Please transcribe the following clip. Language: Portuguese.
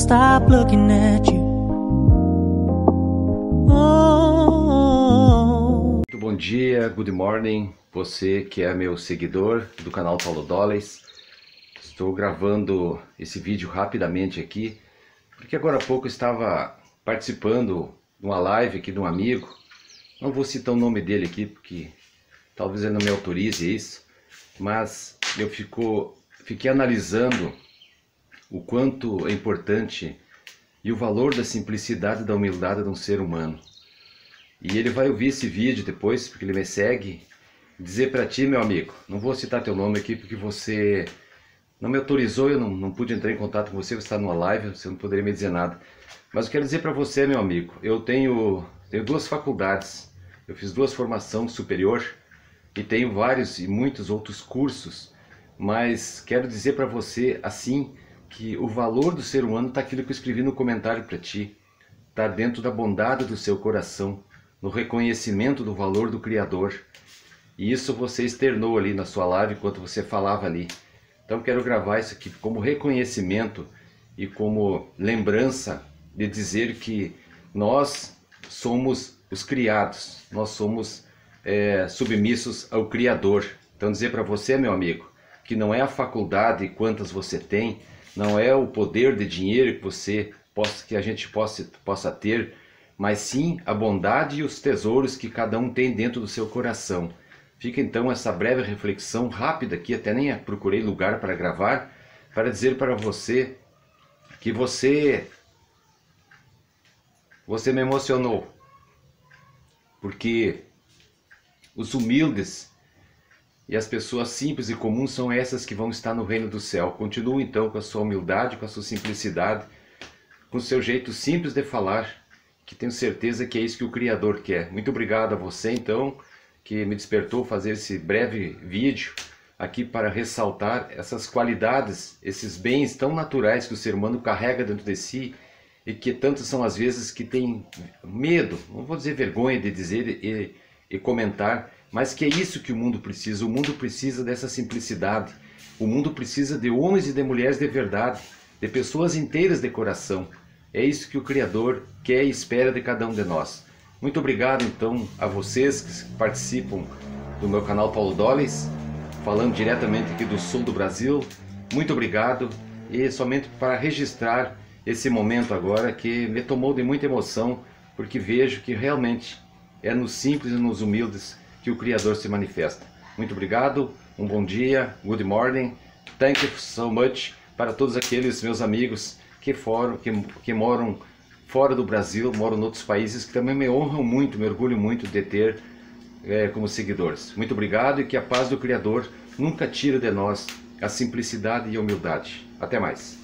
Stop looking at you. Oh. Muito bom dia, good morning, você que é meu seguidor do canal Paulo Dollars. Estou gravando esse vídeo rapidamente aqui, porque agora há pouco estava participando de uma live aqui de um amigo. Não vou citar o nome dele aqui, porque talvez ele não me autorize isso, mas eu fico, fiquei analisando o quanto é importante e o valor da simplicidade e da humildade de um ser humano. E ele vai ouvir esse vídeo depois, porque ele me segue, dizer para ti, meu amigo, não vou citar teu nome aqui porque você não me autorizou, eu não, não pude entrar em contato com você, você está numa live, você não poderia me dizer nada. Mas eu quero dizer para você, meu amigo, eu tenho, tenho duas faculdades, eu fiz duas formações superior e tenho vários e muitos outros cursos, mas quero dizer para você assim que o valor do ser humano está aquilo que eu escrevi no comentário para ti, está dentro da bondade do seu coração, no reconhecimento do valor do Criador. E isso você externou ali na sua live enquanto você falava ali. Então quero gravar isso aqui como reconhecimento e como lembrança de dizer que nós somos os criados, nós somos é, submissos ao Criador. Então dizer para você, meu amigo, que não é a faculdade quantas você tem, não é o poder de dinheiro que você possa, que a gente possa, possa ter, mas sim a bondade e os tesouros que cada um tem dentro do seu coração. Fica então essa breve reflexão rápida aqui, até nem procurei lugar para gravar, para dizer para você que você você me emocionou. Porque os humildes e as pessoas simples e comuns são essas que vão estar no reino do céu. Continue então com a sua humildade, com a sua simplicidade, com o seu jeito simples de falar, que tenho certeza que é isso que o Criador quer. Muito obrigado a você então que me despertou fazer esse breve vídeo aqui para ressaltar essas qualidades, esses bens tão naturais que o ser humano carrega dentro de si e que tantas são as vezes que tem medo, não vou dizer vergonha de dizer e, comentar, mas que é isso que o mundo precisa. O mundo precisa dessa simplicidade. O mundo precisa de homens e de mulheres de verdade, de pessoas inteiras de coração. É isso que o Criador quer e espera de cada um de nós. Muito obrigado então a vocês que participam do meu canal Paulo Dollars, falando diretamente aqui do sul do Brasil. Muito obrigado e somente para registrar esse momento agora que me tomou de muita emoção, porque vejo que realmente é nos simples e nos humildes que o Criador se manifesta. Muito obrigado, um bom dia, good morning, thank you so much para todos aqueles meus amigos que, foram, que, que moram fora do Brasil, moram em outros países, que também me honram muito, me orgulho muito de ter é, como seguidores. Muito obrigado e que a paz do Criador nunca tire de nós a simplicidade e a humildade. Até mais.